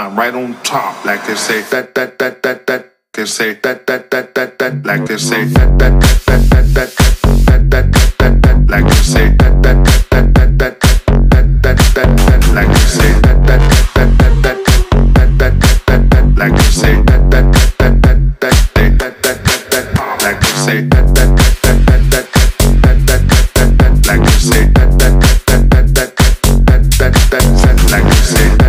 I'm right on top, like they say that that that that that they say that that that that that like they say that that that that that that that that that that that like they say that that that that that that that that that that like they say that that that that that that that that that that like they say that that that that that that that that that like they say that that that that that that that that that that like they say that that that that that that that that that like they say